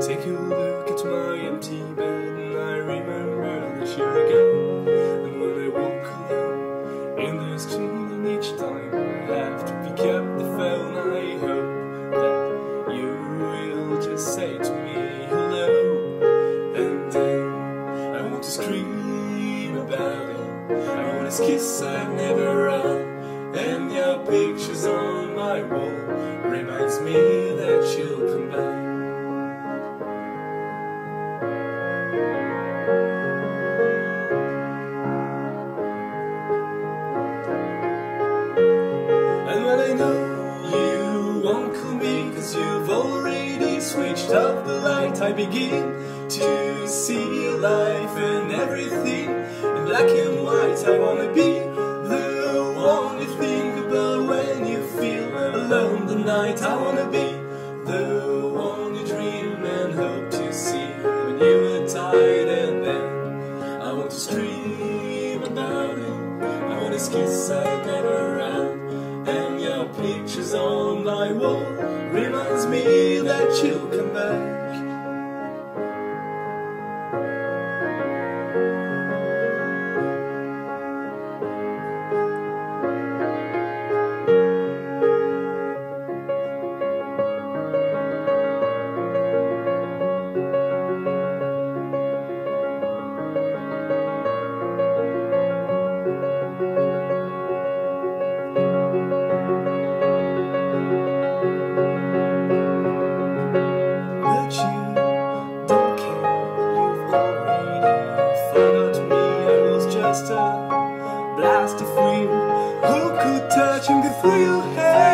take a look at my empty bed and I remember this year again. And when I walk alone in the street, and each time I have to pick up the phone, I hope that you will just say to me hello. And then I want to scream about it. I want to kiss I've never had, and your pictures on my off the light I begin to see life and everything. In black and white I wanna be The one you think about when you feel alone the night. I wanna be The one you dream and hope to see When you are tired and then I want to scream about it. I want to kiss I never pictures on my wall Reminds me that you'll come back was just a blast of wind who could touch and go through your